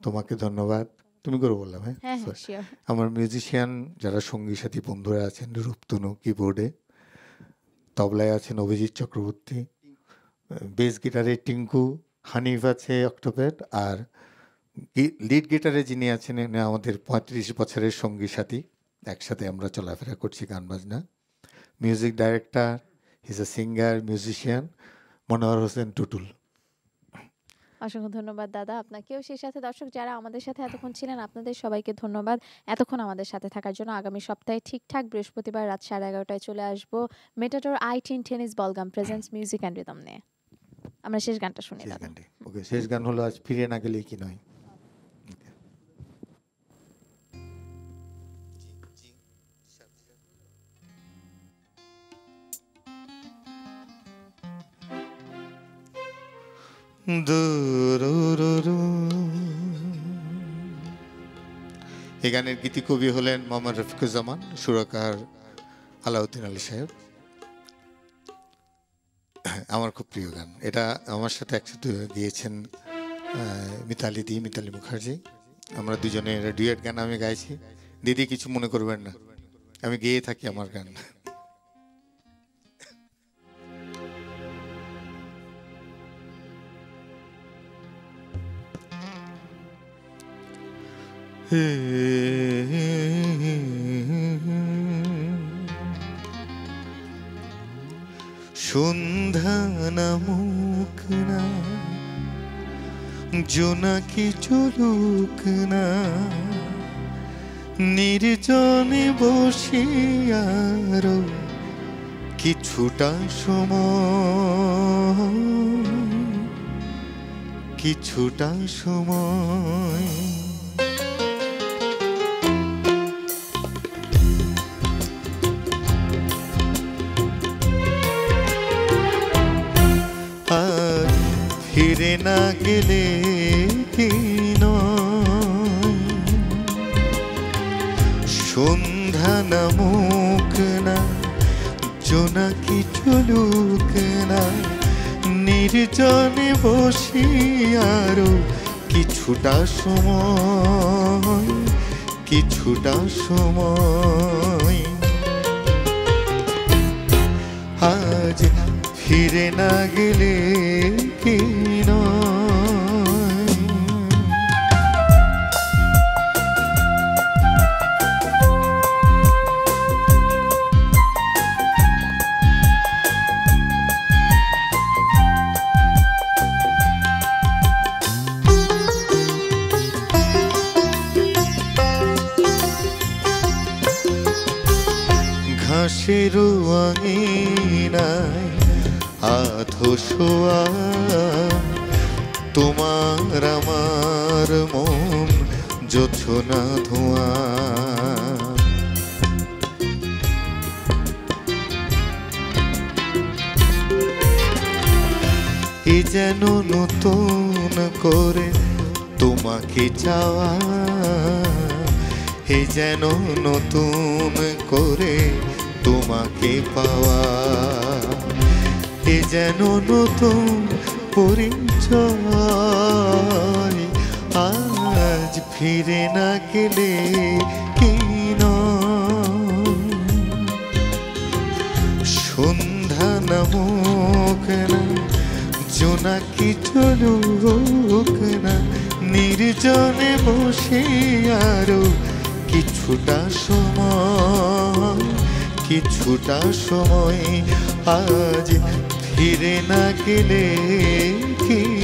তোমাকে ধন্যবাদ। তুমি করে বললাম হ্যাঁ? হ্যাঁ হ্যাঁ আমার মিউজিশিয়ান যারা সঙ্গী সাথী বন্ধুরা আছেন রূপতনু কিবোর্ডে তবলায় আছেন অভিজিৎ চক্রবর্তী বেস গিটারে টিঙ্কু হানিফ আছে অক্টোপেট আর লিড গিটারে যিনি আছেন আমাদের পঁয়ত্রিশ বছরের সঙ্গী সাথী একসাথে আমরা চলাফেরা করছি গান বাজনা। Music director he's a singer musician Manohar Hossain Tutul অসংখ্য ধন্যবাদ দাদা। আপনাকেও সেই সাথে দর্শক যারা আমাদের সাথে এতক্ষণ ছিলেন আপনাদের সবাইকে ধন্যবাদ। এতক্ষণ আমাদের সাথে থাকার জন্য আগামী সপ্তাহে ঠিকঠাক বৃহস্পতিবার রাত সাড়ে এগারোটায় চলে আসব Matador I ten tennis ball gum presents music and rhythm নিয়ে। আমরা শেষ গানটা শুনি ওকে শেষ গান হলো আজ ফিরে না গেলে কি নয়। এই গানের গীতি কবি হলেন মোহাম্মদ রফিকুজ্জামান, সুরকার আলাউদ্দিন আলী সাহেব। আমার খুব প্রিয় গান। এটা আমার সাথে একসাথে গিয়েছেন মিতালি দি, মিতালি মুখার্জি। আমরা দুজনে ডুয়েট গান আমি গাইছি। দিদি, কিছু মনে করবেন না। আমি গেয়ে থাকি আমার গান। সন্ধ্যা নামুক না জোনাকি চলুক না নির্জনে বসিয়ার কিছুটা সময় কিছুটা সময়। ফিরে না গেলে সন্ধ্যা নামুক না জোনাকি চলুক না নির্জনে বসি আরও কিছুটা সময় কিছুটা সময় আজ ফিরে না গেলে কি কিছুটা সময় আজ ফিরে না গেলে কি?